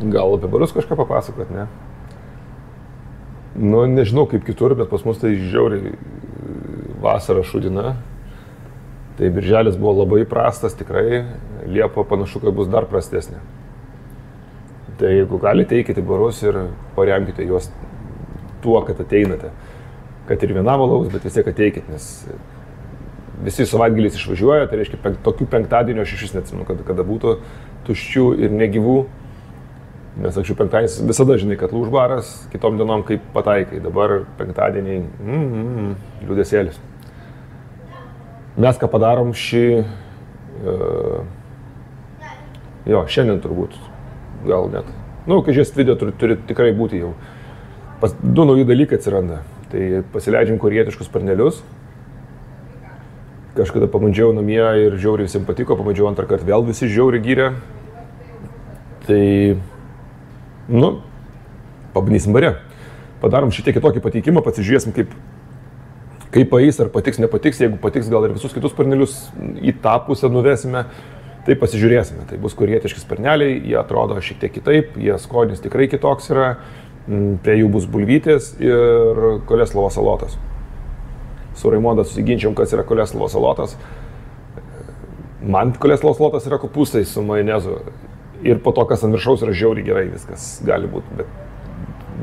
gal apie barus kažką papasakot, ne? Nu, nežinau kaip kitur, bet pas mus tai žiauriai vasara šudina. Tai birželis buvo labai prastas, tikrai. Liepa panašu, kad bus dar prastesnė. Tai jeigu galite, eikite barus ir paremkite juos tuo, kad ateinate. Kad ir vienam valaus, bet vis tiek ateikit, nes visi savaitgaliais išvažiuoja, tai reiškia, penk, tokių penktadienio aš iš vis neatsimenu, kada, kada būtų tuščių ir negyvų. Nes anksčiau penktadienis visada žinai, kad lūž baras, kitom dienom kaip pataikai, dabar penktadieniai, mm, mm, liūdėsėlis. Mes ką padarom šį, uh, jo, šiandien turbūt, gal net. Na, nu, kai žiūrėsit video, turi, turi tikrai būti jau. Pas, du nauji dalykai atsiranda. Tai pasileidžiam korietiškus parnelius, kažkada pamandžiau namie ir žiauriai visiems patiko, pamandžiau antrą kartą vėl visi žiauriai gyrė. Tai, nu, pabandysim bare. Padarom šiek tiek kitokį pateikimą, pasižiūrėsim, kaip, kaip paeis, ar patiks, nepatiks, jeigu patiks, gal ir visus kitus sparnelius į tą pusę nuvesime. Tai pasižiūrėsime. Tai bus korietiški sparneliai, jie atrodo šiek tiek kitaip, jie skonis tikrai kitoks yra, prie jų bus bulvytės ir koleslovo salotas su Raimonda susiginčiam, kas yra koleslovo salotas. Man koleslovo salotas yra kopūstai su majonezu. Ir po to, kas ant viršaus yra žiauriai gerai, viskas gali būti. Bet,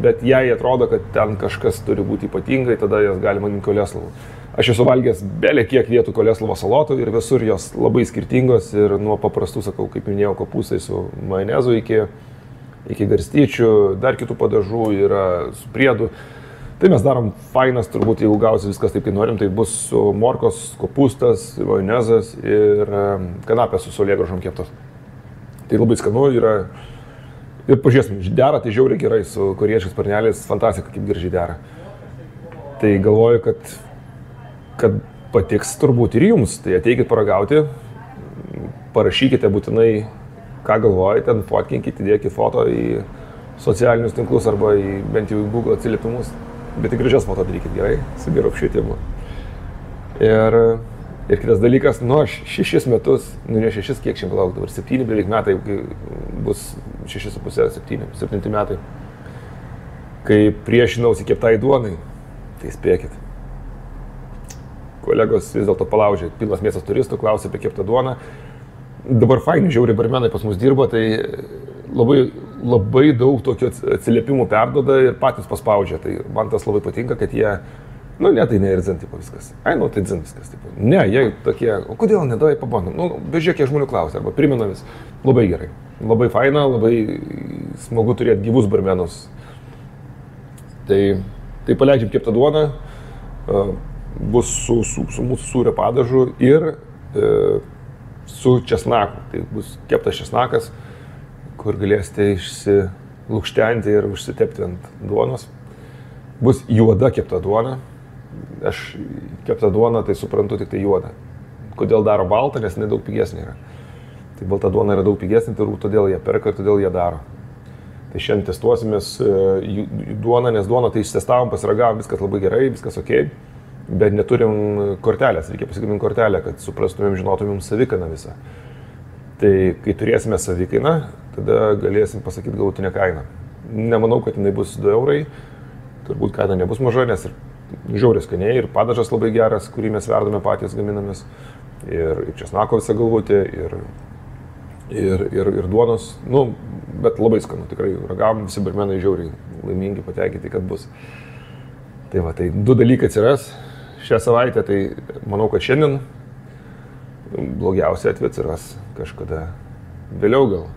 bet jei atrodo, kad ten kažkas turi būti ypatingai, tada jas galima vadinti koleslovu. Aš esu valgęs belė kiek vietų koleslovo salotų ir visur jos labai skirtingos ir nuo paprastų, sakau, kaip minėjau, kopūstai su majonezu iki, iki garstyčių, dar kitų padažų yra su priedu. Tai mes darom fainas, turbūt jeigu gausi viskas taip, kaip norim, tai bus su morkos, kopūstas, majonezas ir kanapės su solėgražom keptos. Tai labai skanu yra. Ir pažiūrėsim, dera tai žiauriai gerai su koriečiais parneliais, fantastika kaip gražiai dera. Tai galvoju, kad, kad patiks turbūt ir jums. Tai ateikit paragauti, parašykite būtinai, ką galvojate, fotkinkite, dėkite foto į socialinius tinklus arba į, bent jau į Google atsiliepimus bet tik gražias foto darykit gerai, su geru apšvietimu. Ir, ir kitas dalykas, nu aš šešis metus, nu ne šešis, kiek šiandien palauk dabar, septyni beveik metai, bus šešis su pusė, septyni, septynti metai, kai priešinausi keptai duonai, tai spėkit. Kolegos vis dėlto palaužė, pilnas miestas turistų, klausė apie keptą duoną. Dabar faini, žiauriai barmenai pas mus dirba, tai labai labai daug tokių atsiliepimų perdoda ir patys paspaudžia. Tai man tas labai patinka, kad jie, nu, ne, tai ne ir dzin, tipo viskas. Ai, nu, tai dzin viskas. Tipo. Ne, jie tokie, o kodėl nedavai pabandom? Nu, bežiūrėk, kiek žmonių klausia, arba primena vis. Labai gerai. Labai faina, labai smagu turėti gyvus barmenus. Tai, tai paleidžiam keptą duoną, bus su, su, su mūsų sūrio padažu ir e, su česnaku. Tai bus keptas česnakas kur galėsite išsilūkštenti ir užsitepti ant duonos. Bus juoda kepta duona. Aš keptą duoną tai suprantu tik tai juodą. Kodėl daro baltą, nes nedaug pigesnė yra. Tai balta duona yra daug pigesnė, tai todėl jie perka ir todėl jie daro. Tai šiandien testuosimės e, duoną, nes duoną tai ištestavom, pasiragavom, viskas labai gerai, viskas ok, bet neturim kortelės, reikia pasigaminti kortelę, kad suprastumėm, žinotumėm savikainą visą. Tai kai turėsime savikainą, tada galėsim pasakyti galutinę kainą. Nemanau, kad jinai bus 2 eurai, turbūt kaina nebus maža, nes ir žiaurės skaniai, ir padažas labai geras, kurį mes verdame patys gaminamės, ir, ir česnako visą galvoti, ir, ir, ir, ir duonos, nu, bet labai skanu, tikrai ragavom, visi barmenai žiauriai laimingi, patenkinti, kad bus. Tai va, tai du dalykai atsiras šią savaitę, tai manau, kad šiandien blogiausia atveju atsiras kažkada vėliau gal.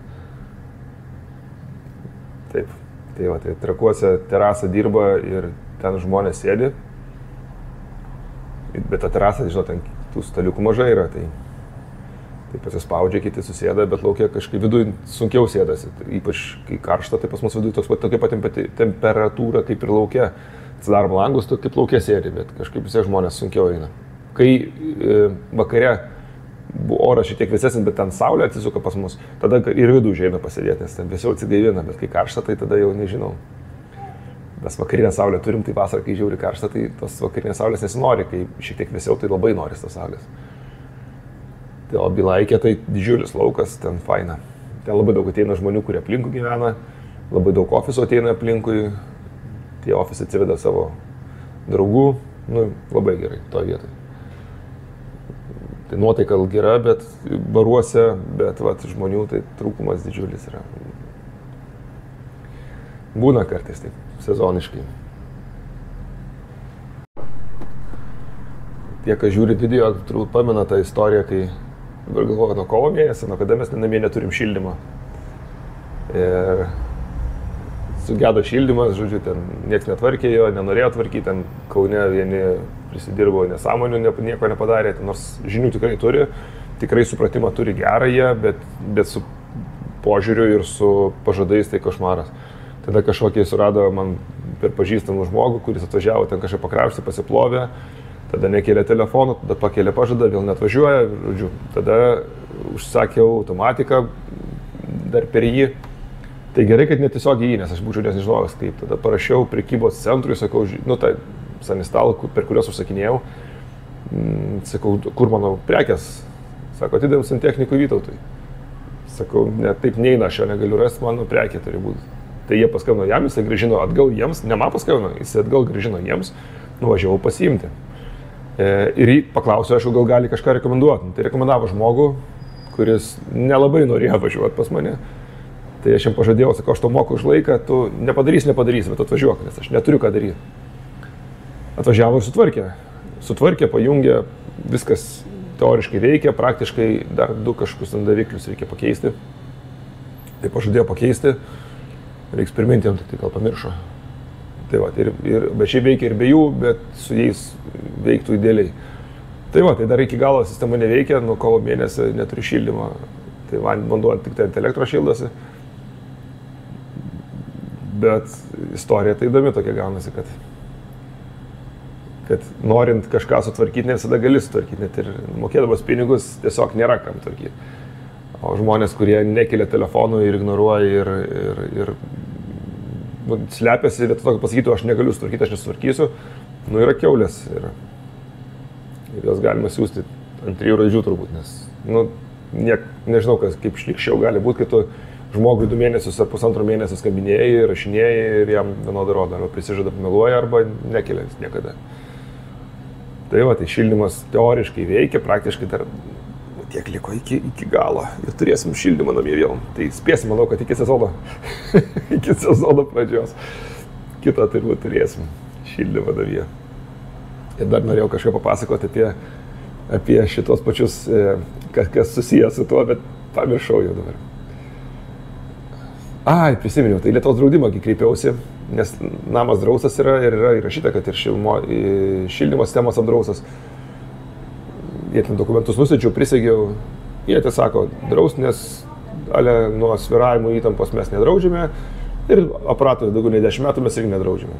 Taip. Tai va, tai trakuose terasa dirba ir ten žmonės sėdi. Bet ta terasa, žinot, ten tų staliukų mažai yra. Tai, tai pasispaudžia, kiti susėda, bet laukia kažkaip viduje sunkiau sėdasi. Tai ypač kai karšta, tai pas mus viduje toks pat tokia pati temperatūra kaip ir laukia. Atsidarom langus, tu kaip laukia sėdi, bet kažkaip visi žmonės sunkiau eina. Kai e, vakare oras šiek tiek vėsesnis, bet ten saulė atsisuka pas mus, tada ir vidų užėjame pasėdėti, nes ten vėsiau atsigaivina, bet kai karšta, tai tada jau nežinau. Mes vakarinę saulę turim, tai vasarą, kai žiūri karštą, tai tos vakarinės saulės nesinori, kai šiek tiek vėsiau, tai labai nori tos saulės. Tai Obilaikė tai didžiulis laukas, ten faina. ten labai daug ateina žmonių, kurie aplinkui gyvena, labai daug ofiso ateina aplinkui, tie ofisai atsiveda savo draugų, nu, labai gerai to vietoje. Tai nuotaika gera, bet baruose, bet vat, žmonių tai trūkumas didžiulis yra. Būna kartais taip, sezoniškai. Tie, kas žiūri video, turbūt pamena tą istoriją, kai dabar galvoju, nuo kovo mėnesio, nuo kada mes namie neturim šildymo. Ir sugedo šildymas, žodžiu, ten niekas netvarkė jo, nenorėjo tvarkyti, ten Kaune vieni prisidirbo nesąmonių, nieko nepadarė, ten, nors žinių tikrai turi, tikrai supratimą turi gerą jie, bet, bet su požiūriu ir su pažadais tai košmaras. Tada kažkokį surado man per pažįstamų žmogų, kuris atvažiavo ten kažkaip pakrausti, pasiplovė tada nekėlė telefonų, tada pakėlė pažadą, vėl net važiuoja, žodžiu, tada užsakiau automatiką dar per jį. Tai gerai, kad netiesiog jį, nes aš būčiau nežinojęs kaip. Tada parašiau prekybos centrui, sakau, nu, tai sanistalą, per kuriuos užsakinėjau, mm, sakau, kur mano prekes, sako, atidavėm santechnikui Vytautui. Sakau, net taip neina, aš jo negaliu rasti, mano prekė turi būti. Tai jie paskambino jam, jisai grįžino atgal jiems, ne man paskambino, jisai atgal grįžino jiems, nuvažiavau pasiimti. E, ir jį paklausiau, aš gal gali kažką rekomenduoti. Nu, tai rekomendavo žmogų, kuris nelabai norėjo važiuoti pas mane. Tai aš jam pažadėjau, sakau, aš to moku už laiką, tu nepadarysi, nepadarysi, bet atvažiuok, nes aš neturiu ką daryti. Atvažiavo ir sutvarkė. Sutvarkė, pajungė, viskas teoriškai veikia, praktiškai dar du kažkokius daviklius reikia pakeisti. Tai pažadėjo pakeisti, reiks priminti jam, tai gal pamiršo. Tai va, ir, ir, bet šiaip veikia ir be jų, bet su jais veiktų idealiai. Tai va, tai dar iki galo sistema neveikia, nuo kovo mėnesio neturi šildymo. Tai vanduo tik tai ant elektros šildosi. Bet istorija tai įdomi tokia gaunasi, kad, kad norint kažką sutvarkyti, ne visada gali sutvarkyti, net ir mokėdamas pinigus tiesiog nėra kam tvarkyti. O žmonės, kurie nekelia telefonų ir ignoruoja ir, ir, ir nu, slepiasi vietoj to, kad pasakytų, aš negaliu sutvarkyti, aš nesutvarkysiu, nu yra keulės. Ir, ir jos galima siūsti ant trijų raidžių turbūt, nes, nu, niek, nežinau, kas, kaip šlikščiau gali būti, kai tu žmogui du mėnesius ar pusantro mėnesio skambinėjai, rašinėjai ir jam vienodai rodo, arba prisižada meluoja, arba nekelia niekada. Tai va, tai šildymas teoriškai veikia, praktiškai dar tiek liko iki, iki galo ir turėsim šildymą namie vėl. Tai spėsim, manau, kad iki sezono, iki sezono pradžios kitą turbūt turėsim šildymą namie. Ir dar norėjau kažką papasakoti apie, apie šitos pačius, e, kas, kas susijęs su tuo, bet pamiršau jau dabar. Ai, prisiminiau, tai Lietuvos draudimą kreipiausi, nes namas drausas yra ir yra įrašyta, kad ir šilmo, šildymo sistemos apdrausas jie ten dokumentus nusidžiau, prisėgiau, jie tai sako, draus, nes ale nuo sviravimo įtampos mes nedraudžiame ir aparatų daugiau nei 10 metų mes irgi nedraudžiame.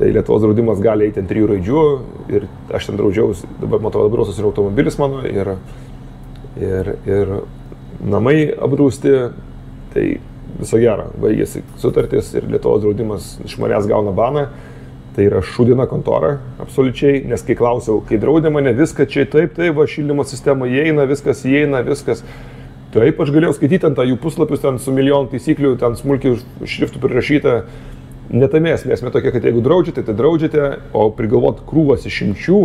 Tai Lietuvos draudimas gali eiti ant trijų raidžių ir aš ten draudžiau, dabar matau apdraustas ir automobilis mano ir, ir, ir namai apdrausti, tai viso gero, baigėsi sutartis ir Lietuvos draudimas iš manęs gauna baną Tai yra šūdina kontora, absoliučiai, nes kai klausiau, kai draudė mane, viską čia taip, taip, va, šildymo sistema įeina, viskas įeina, viskas. Taip, aš galėjau skaityti ant jų puslapius, ten su milijonų taisyklių, ten smulkiai šriftų prirašyta. Netame esmė, esmė tokia, kad jeigu draudžiate, tai draudžiate, o prigalvot krūvas išimčių,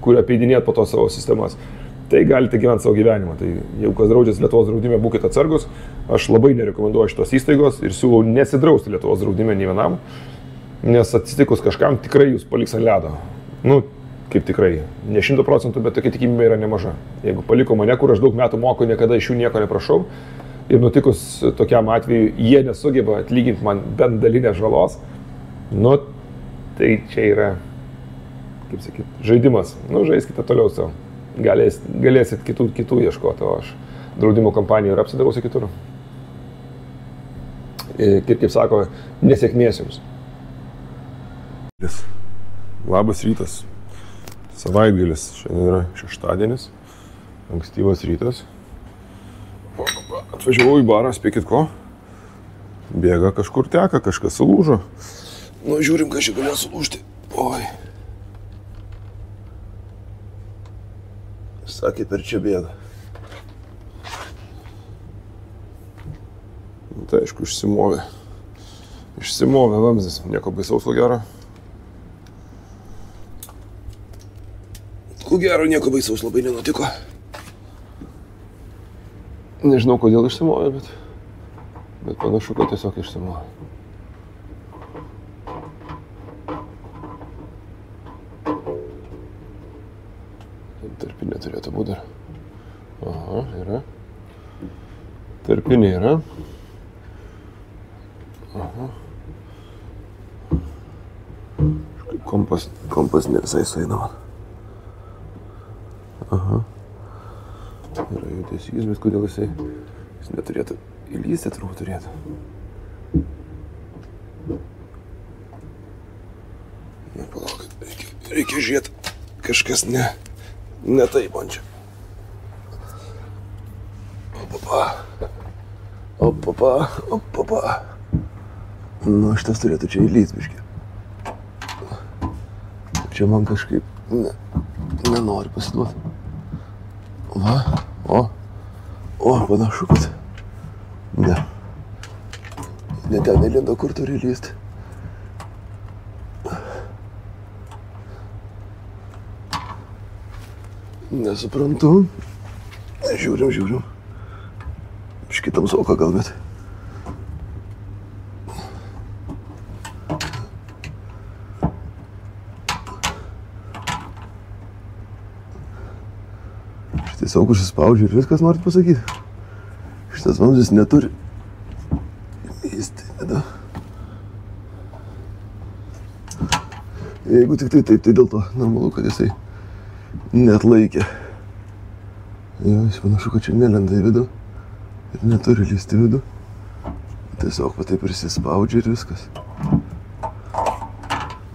kur apeidinėt po to savo sistemas, tai galite gyventi savo gyvenimą. Tai jeigu kas draudžiasi Lietuvos draudime, būkite atsargus. Aš labai nerekomenduoju šitos įstaigos ir siūlau nesidrausti Lietuvos draudime nei vienam nes atsitikus kažkam tikrai jūs paliks ant ledo. Nu, kaip tikrai, ne šimtų procentų, bet tokia tikimybė yra nemaža. Jeigu paliko mane, kur aš daug metų moku, niekada iš jų nieko neprašau, ir nutikus tokiam atveju jie nesugeba atlyginti man bent dalinę žalos, nu, tai čia yra, kaip sakyt, žaidimas. Nu, žaiskite toliau savo. Galės, galėsit kitų, kitų ieškoti, o aš draudimo kompaniją ir apsidarausiu kitur. Ir kaip sako, nesėkmės jums. Labas rytas. Savaitgalis. Šiandien yra šeštadienis. Ankstyvas rytas. Atvažiavau į barą, spėkit ko. Bėga kažkur teka, kažkas sulūžo. Nu, žiūrim, ką čia galėjo sulūžti. Oi. Sakė, per čia bėga. Bet aišku, išsimovė. Išsimovė vamzdis, nieko baisaus, ko gero. Ko gero, nieko baisaus labai nenutiko. Nežinau, kodėl išsimovė, bet, bet panašu, kad tiesiog išsimovė. Ten tarpinė turėtų būti dar. Aha, yra. Tarpinė yra. Aha. Kompas, kompas ne visai sueina man. Aha. Yra judesys, bet kodėl jisai, jis neturėtų įlysti, turbūt turėtų. Na, palaukit, reikia, reikia žiūrėti, kažkas ne, ne taip man čia. Opapa. Opapa, opapa. Nu, šitas turėtų čia įlysti, biški. Čia man kažkaip ne, nenori pasiduoti. Va, o, o, panašu, kad ne. Ne ten įlindo, kur turi lysti. Nesuprantu. Žiūrim, žiūrim. Škitam sauką gal, bet. Aš tiesiog užsispaudžiu ir viskas norit pasakyti. Šitas vamzdis neturi. Jis tai neda. Jeigu tik tai taip, tai dėl to normalu, kad jisai net laikė. Jo, jis panašu, kad čia nelenda į vidų ir neturi lysti į vidų. Tiesiog va taip prisispaudžia ir viskas.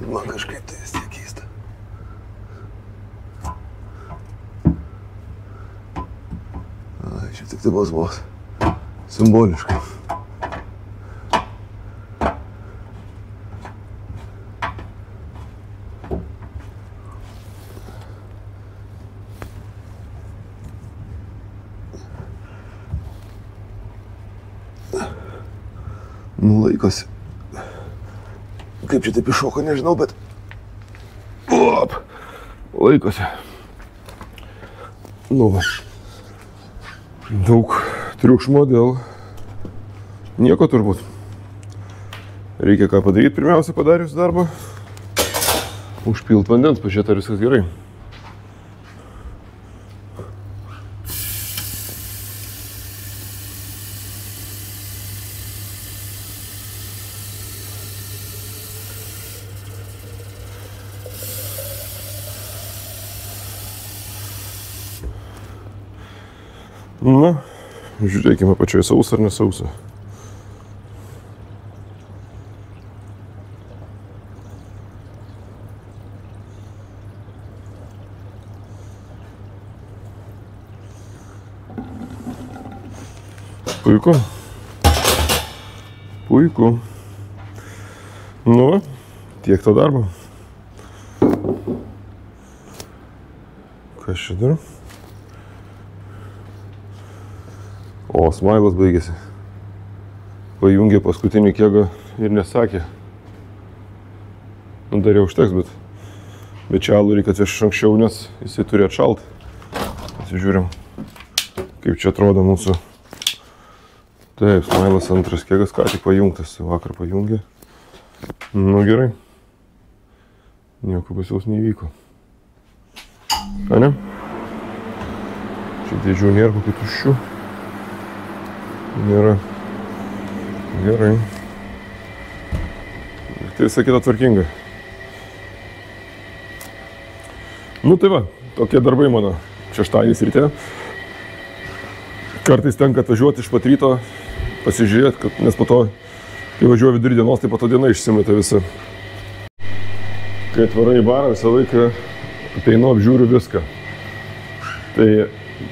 Man kažkaip tai Vos vos. Simboliškai. Nu, laikosi. Kaip čia taip iššoko, nežinau, bet... Op, laikosi. Nu, va. Daug triukšmo dėl nieko turbūt. Reikia ką padaryti pirmiausia padarius darbą. Užpilt vandens, pažiūrėti, ar viskas gerai. Na, žiūrėkime pačioj sausą ar nesausą. Puiku. Puiku. Nu, va, tiek to darbo. Kas čia dar? O, smailas baigėsi. Pajungė paskutinį kiegą ir nesakė. Nu, dar jau užteks, bet, bet čia alų reikia atvežti anksčiau, nes jisai turi atšalt. Pasižiūrim, kaip čia atrodo mūsų. Taip, smailas antras kiegas ką tik pajungtas, vakar pajungė. Nu gerai. Nieko baisaus neįvyko. Ką ne? Čia dėdžių nėra kokių tuščių. Nėra. Gerai. Ir tai visą kitą tvarkinga. Nu tai va, tokie darbai mano šeštadienis ryte. Kartais tenka atvažiuoti iš pat ryto, pasižiūrėti, kad, nes po to, kai važiuoju vidurį dienos, tai po to diena išsimeta visa. Kai atvarai į barą, visą laiką ateinu, apžiūriu viską. Tai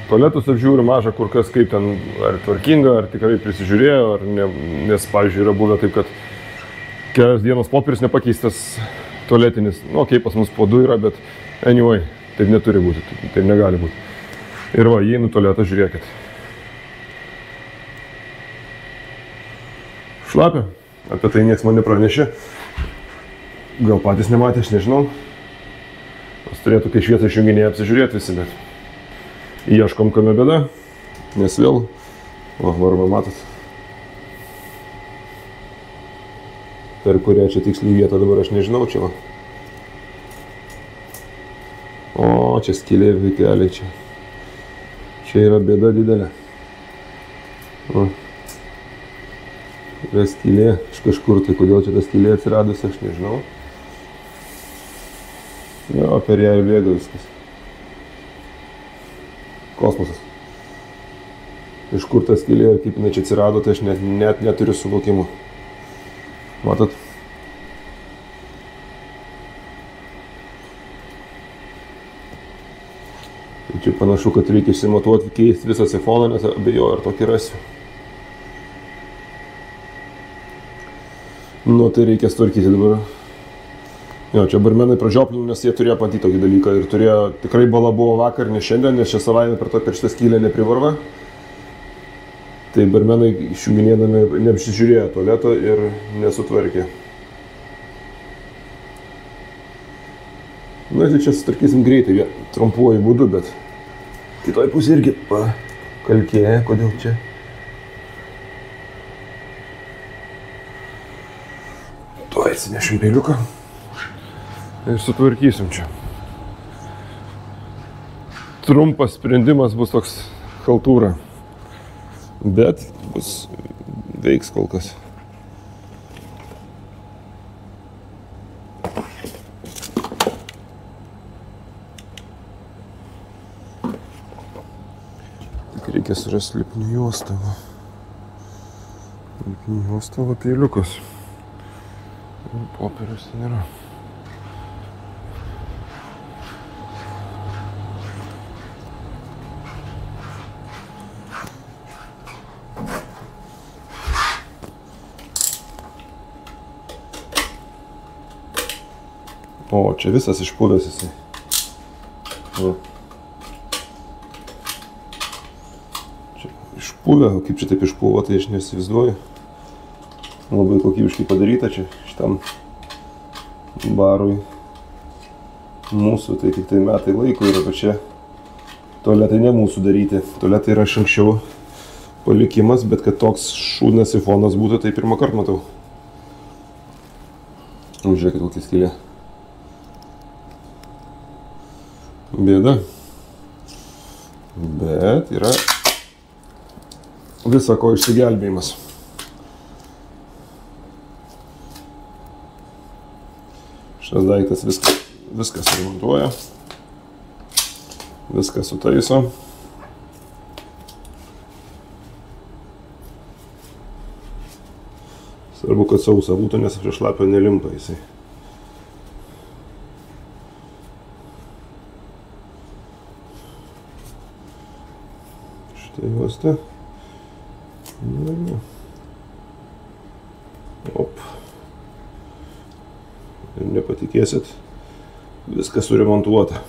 Tualetus apžiūriu mažą kur kas, kaip ten, ar tvarkinga, ar tikrai prisižiūrėjo, ar ne, nes, pavyzdžiui, yra buvę taip, kad kelias dienos popierius nepakeistas tualetinis. Nu, okei, okay, pas mus po du yra, bet anyway, taip neturi būti, taip, taip negali būti. Ir va, įeinu tualetą, žiūrėkit. šlapia. Apie tai niekas man nepranešė. Gal patys nematė, aš nežinau. Mes turėtų, kai šviesą išjunginėje, apsižiūrėti visi, bet ieškom, kame bėda. Nes vėl, o, varva matot. Per kurią čia tiksliai vietą dabar aš nežinau, čia. O, čia skylė vaikeliai čia. Čia yra bėda didelė. O. Yra skylė iš kažkur, tai kodėl čia ta skylė atsiradusi, aš nežinau. Jo, per ją ir bėga viskas. Kosmosas. Iš kur ta skylė ir kaip jinai čia atsirado, tai aš net, net neturiu suvokimų. Matot? Tai čia panašu, kad reikia išsimatuoti, keisti visą sifoną, nes abejoju, ar tokį rasiu. Nu, tai reikia tvarkyti dabar. Jo, čia barmenai pražioplino, nes jie turėjo matyti tokį dalyką ir turėjo, tikrai bala buvo vakar, ne šiandien, nes čia savaime per, to, per šitą skylę neprivarva. Tai barmenai išjunginėdami neapsižiūrėjo tualeto ir nesutvarkė. Na, tai čia sutvarkysim greitai, trumpuoju būdu, bet kitoj pusė irgi pakalkėja, kodėl čia. Tuo atsinešim peiliuką ir sutvarkysim čia. Trumpas sprendimas bus toks haltūra, bet bus veiks kol kas. Tik reikia surasti lipnių juostą. va. Lipnių peiliukas. Ir Popierius ten yra. O, čia visas išpuvęs jisai. O. Čia išpuvę, o kaip čia taip išpuvo, tai aš nesivaizduoju. Labai kokybiškai padaryta čia šitam barui. Mūsų tai tik tai metai laiko yra, bet čia tualetai ne mūsų daryti. Tualetai yra iš anksčiau palikimas, bet kad toks šūdnas sifonas būtų, tai pirmą kartą matau. O, žiūrėkit, kokia skylė. Bėda. Bet yra visako išsigelbėjimas. Šitas daiktas viskas, viskas remontuoja. Viską sutaiso. Svarbu, kad sausa būtų, nes prie šlapio nelimpa jisai. Šitą juostą. Nu, ir jo. Op. Ir nepatikėsit, viskas suremontuota.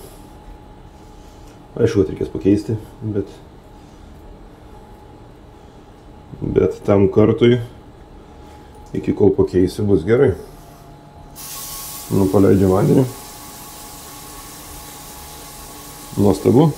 Aišku, kad reikės pakeisti, bet, bet tam kartui, iki kol pakeisiu, bus gerai. Nu, paleidžiu vandenį. Nuostabu.